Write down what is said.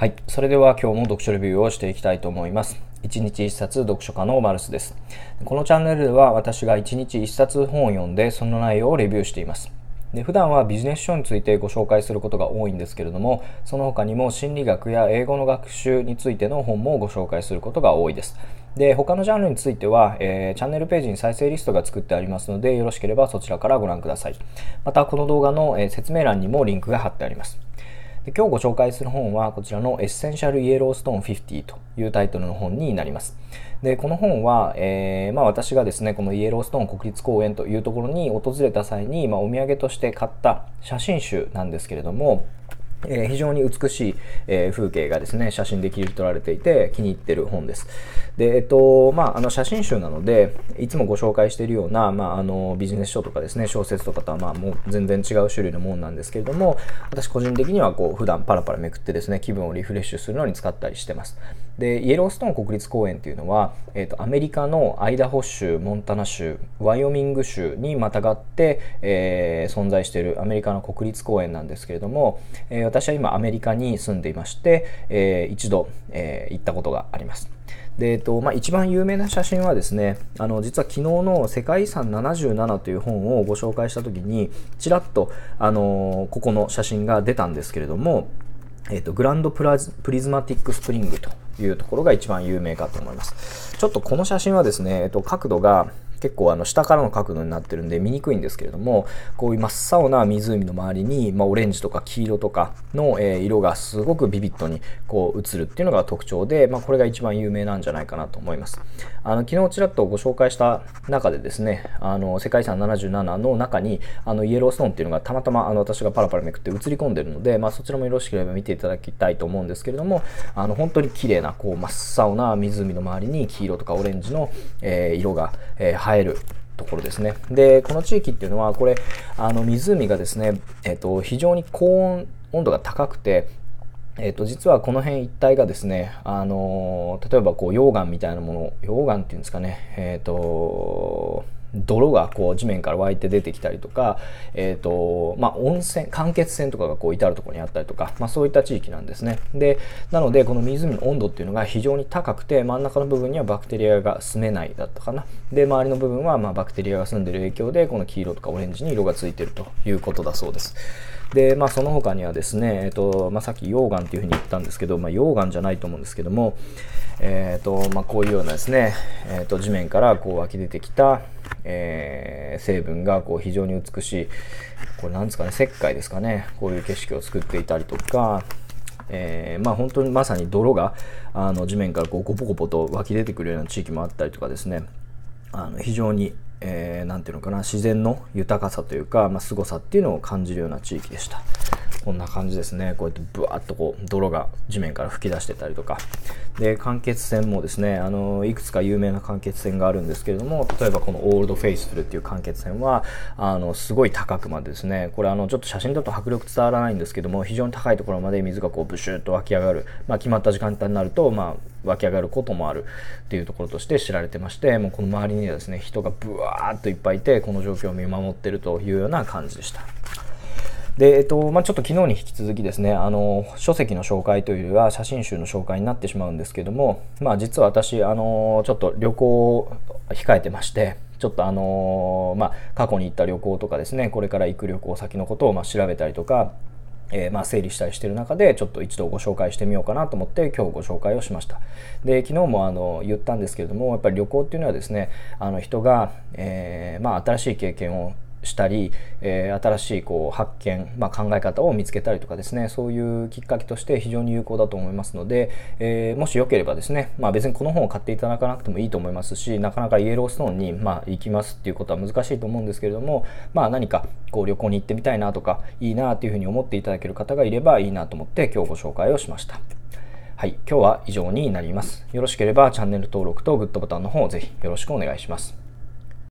はい。それでは今日も読書レビューをしていきたいと思います。一日一冊読書家のマルスです。このチャンネルでは私が一日一冊本を読んでその内容をレビューしています。で普段はビジネス書についてご紹介することが多いんですけれども、その他にも心理学や英語の学習についての本もご紹介することが多いです。で、他のジャンルについては、えー、チャンネルページに再生リストが作ってありますので、よろしければそちらからご覧ください。また、この動画の、え説明欄にもリンクが貼ってあります。で今日ご紹介する本はこちらのエッセンシャルイエローストーン50というタイトルの本になります。で、この本は、えー、まあ私がですね、このイエローストーン国立公園というところに訪れた際に、まあお土産として買った写真集なんですけれども、えー、非常に美しい、えー、風景がですね、写真で切り取られていて気に入ってる本です。で、えっと、まあ、あの写真集なので、いつもご紹介しているような、まあ、あのビジネス書とかですね、小説とかとは、まあ、もう全然違う種類のものなんですけれども、私個人的にはこう、普段パラパラめくってですね、気分をリフレッシュするのに使ったりしてます。で、イエローストーン国立公園っていうのは、えっと、アメリカのアイダホ州、モンタナ州、ワイオミング州にまたがって、えー、存在しているアメリカの国立公園なんですけれども、えー、私は今アメリカに住んでいまして、えー、一度、えー、行ったことがあります。で、えっとまあ、一番有名な写真はですねあの実は昨日の「世界遺産77」という本をご紹介した時にちらっとあのここの写真が出たんですけれども、えっと、グランドプラズプリズマティックスプリングというところが一番有名かと思いますちょっとこの写真はですね、えっと、角度が結構あの下からの角度になってるんで見にくいんですけれども、こういう真っ青な湖の周りに、まあ、オレンジとか黄色とかの、え、色がすごくビビッドにこう映るっていうのが特徴で、まあ、これが一番有名なんじゃないかなと思います。あの昨日ちらっとご紹介した中でですね、あの世界遺産77の中にあのイエローストーンっていうのがたまたまあの私がパラパラめくって映り込んでるので、まあ、そちらもよろしければ見ていただきたいと思うんですけれども、あの本当に綺麗なこう真っ青な湖の周りに黄色とかオレンジの、えー、色が、えー、映えるところですね。で、この地域っていうのは、これ、あの、湖がですね、えっ、と、非常に高温、温度が高くて、えー、と実はこの辺一帯がですね、あの例えばこう溶岩みたいなもの溶岩っていうんですかね、えっ、と泥がこう地面から湧いて出てきたりとか、え、ー、と、まあ、温泉、間欠泉とかがこう至るとこにあったりとか、まあ、そういった地域なんですね。で、なので、この湖の温度っていうのが非常に高くて、真ん中の部分にはバクテリアが住めないだったかな。で、周りの部分はまバクテリアが住んでる影響で、この黄色とかオレンジに色がついてるということだそうです。で、まあ、その他にはですね、えっ、と、まあ、さっき溶岩っていうふうに言ったんですけど、まあ、溶岩じゃないと思うんですけども、えっ、と、まあ、こういうようなですね、えっ、と、地面からこう湧き出てきた、えー、成分がこう非常に美しい、これなんですかね、石灰ですかね、こういう景色を作っていたりとか、えー、まあ本当にまさに泥があの地面からこうゴポゴポと湧き出てくるような地域もあったりとかですね、あの非常に、えー、ていうのかな、自然の豊かさというか、まあ、凄さっていうのを感じるような地域でした。こんな感じですね。こうやってブワーッとこう泥が地面から吹き出してたりとか。で、間欠泉もですね、あの、いくつか有名な間欠泉があるんですけれども、例えばこの Old Faithful っていう間欠泉は、あの、すごい高くまでですね、これあの、ちょっと写真だと迫力伝わらないんですけども、非常に高いところまで水がこうブシュッと湧き上がる。まあ、決まった時間帯になると、まあ、湧き上がることもあるっていうところとして知られてましてもうこの周りにはですね人がブワーッといっぱいいてこの状況を見守ってるというような感じでした。で、えっと、まあ、ちょっと昨日に引き続きですね、あの、書籍の紹介というよりは写真集の紹介になってしまうんですけども、まあ、実は私、あの、ちょっと旅行を控えてまして、ちょっとあのまあ、過去に行った旅行とかですね、これから行く旅行先のことをま調べたりとか、えー、ま整理したりしてる中でちょっと一度ご紹介してみようかなと思って今日ご紹介をしました。で昨日もあの言ったんですけれどもやっぱり旅行っていうのはですねあの人が、えー、まあ新しい経験をしたり、えー、新しいこう発見、まあ、考え方を見つけたりとかですねそういうきっかけとして非常に有効だと思いますので、えー、もしよければですね、まあ、別にこの本を買っていただかなくてもいいと思いますしなかなかイエローストーンに、まあ、行きますっていうことは難しいと思うんですけれども、まあ、何かこう旅行に行ってみたいなとかいいなというふうに思っていただける方がいればいいなと思って今日ご紹介をしました。はい、今日は以上になります。よろしければチャンネル登録とグッドボタンの方をぜひよろしくお願いします。